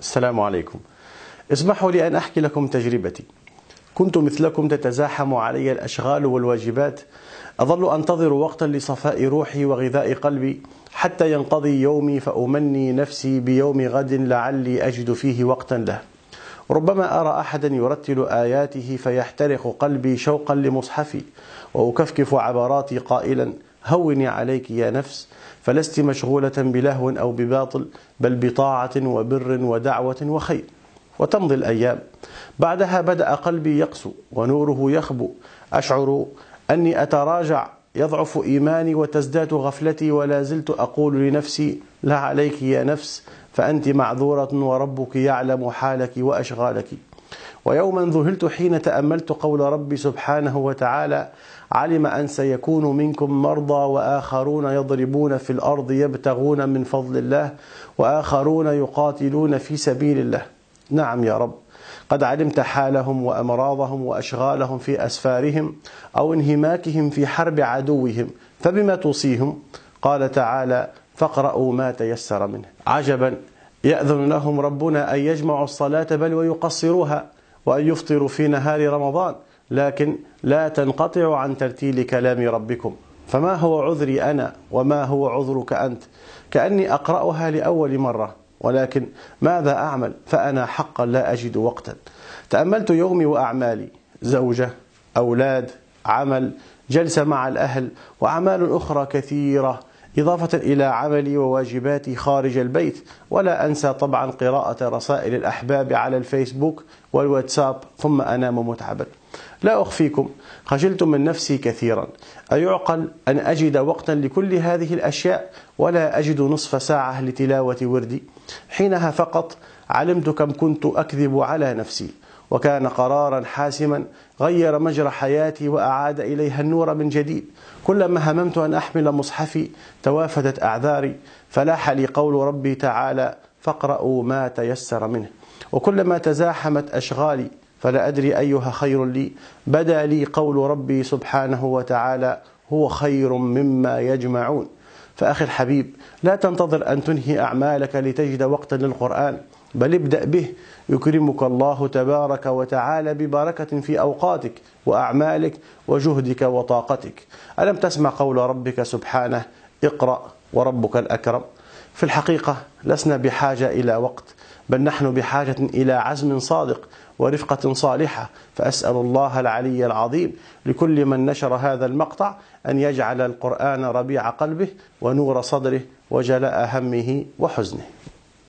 السلام عليكم. اسمحوا لي أن أحكي لكم تجربتي. كنت مثلكم تتزاحم علي الأشغال والواجبات. أظل أنتظر وقتا لصفاء روحي وغذاء قلبي حتى ينقضي يومي فأمني نفسي بيوم غد لعلي أجد فيه وقتا له. ربما أرى أحدا يرتل آياته فيحترق قلبي شوقا لمصحفي وأكفكف عبراتي قائلا. هوني عليك يا نفس فلست مشغولة بلهو أو بباطل بل بطاعة وبر ودعوة وخير. وتمضي الأيام. بعدها بدأ قلبي يقسو ونوره يخبو. أشعر أني أتراجع يضعف إيماني وتزداد غفلتي ولا زلت أقول لنفسي لا عليك يا نفس فأنت معذورة وربك يعلم حالك وأشغالك. ويوما ذهلت حين تأملت قول ربي سبحانه وتعالى علم أن سيكون منكم مرضى وآخرون يضربون في الأرض يبتغون من فضل الله وآخرون يقاتلون في سبيل الله. نعم يا رب. قد علمت حالهم وأمراضهم وأشغالهم في أسفارهم أو انهماكهم في حرب عدوهم فبما توصيهم؟ قال تعالى فاقرأوا ما تيسر منه. عجبا. يأذن لهم ربنا أن يجمعوا الصلاة بل ويقصروها. وأن يفطروا في نهار رمضان لكن لا تنقطع عن ترتيل كلام ربكم. فما هو عذري أنا وما هو عذرك أنت؟ كأني أقرأها لأول مرة ولكن ماذا أعمل؟ فأنا حقا لا أجد وقتا. تأملت يومي وأعمالي زوجة أولاد عمل جلسة مع الأهل وأعمال أخرى كثيرة. إضافة إلى عملي وواجباتي خارج البيت ولا أنسى طبعا قراءة رسائل الأحباب على الفيسبوك والواتساب ثم أنام متعبا. لا أخفيكم خجلت من نفسي كثيرا. أيعقل أن أجد وقتا لكل هذه الأشياء ولا أجد نصف ساعة لتلاوة وردي. حينها فقط علمت كم كنت أكذب على نفسي. وكان قرارا حاسما غير مجرى حياتي وأعاد إليها النور من جديد. كلما هممت أن أحمل مصحفي توافدت أعذاري فلاح لي قول ربي تعالى فاقرأوا ما تيسر منه وكلما تزاحمت أشغالي فلا أدري أيها خير لي بدا لي قول ربي سبحانه وتعالى هو خير مما يجمعون فأخي الحبيب لا تنتظر أن تنهي أعمالك لتجد وقتا للقرآن. بل ابدأ به. يكرمك الله تبارك وتعالى ببركة في أوقاتك وأعمالك وجهدك وطاقتك. ألم تسمع قول ربك سبحانه؟ اقرأ وربك الأكرم. في الحقيقة لسنا بحاجة إلى وقت بل نحن بحاجة إلى عزم صادق ورفقة صالحة. فأسأل الله العلي العظيم لكل من نشر هذا المقطع أن يجعل القرآن ربيع قلبه ونور صدره وجلاء همه وحزنه.